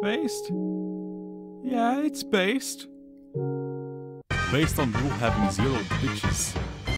Based? Yeah, it's based. Based on you having zero bitches.